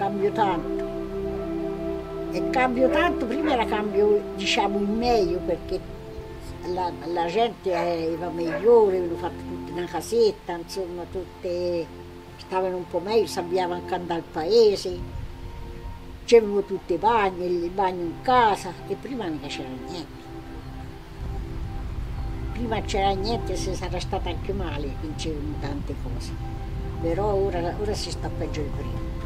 cambio tanto. E cambio tanto, prima era cambio diciamo in meglio perché la, la gente era migliore, avevano fatto tutta una casetta, insomma tutte stavano un po' meglio, sapevano anche andare al paese, c'erano tutti i bagni, il bagno in casa e prima non c'era niente prima c'era niente se sarà stata anche male, vincevano tante cose, però ora, ora si sta peggio di prima.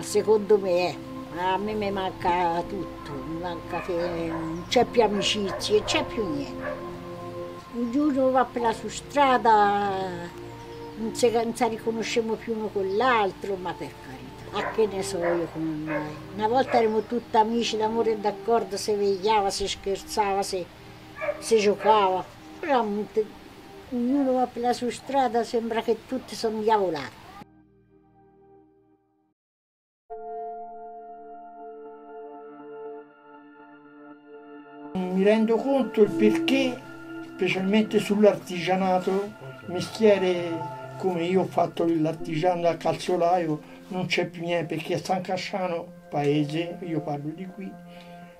Secondo me è, a me mi manca tutto, mi manca che non c'è più amicizie, non c'è più niente. Ognuno va per la sua strada, non si, non si riconosciamo più uno con l'altro, ma per carità, a che ne so io come mai. Una volta eravamo tutti amici d'amore e d'accordo, si vegliava, si scherzava, si si giocava, però ognuno va per la sua strada, sembra che tutti sono diavolati. Mi rendo conto il perché, specialmente sull'artigianato, mestiere come io ho fatto l'artigiano da calzolaio, non c'è più niente perché a San Casciano, paese, io parlo di qui,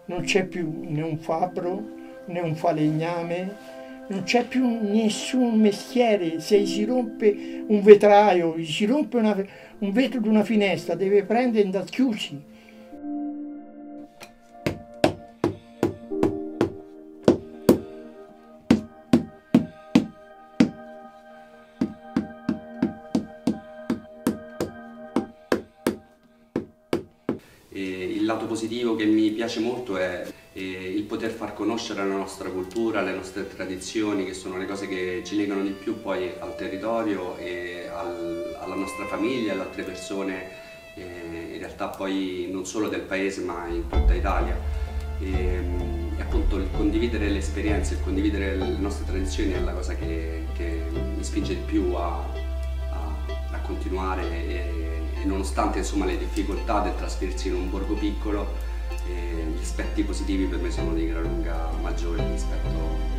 non c'è più né un fabbro, né un falegname, non c'è più nessun mestiere, se si rompe un vetraio, si rompe una, un vetro di una finestra, deve prendere da chiusi. Il lato positivo che mi piace molto è il poter far conoscere la nostra cultura, le nostre tradizioni che sono le cose che ci legano di più poi al territorio e al, alla nostra famiglia, alle altre persone in realtà poi non solo del paese ma in tutta Italia. E, e appunto il condividere le esperienze, il condividere le nostre tradizioni è la cosa che, che mi spinge di più a, a, continuare e, e nonostante insomma, le difficoltà del trasferirsi in un borgo piccolo gli aspetti positivi per me sono di gran lunga maggiori rispetto a.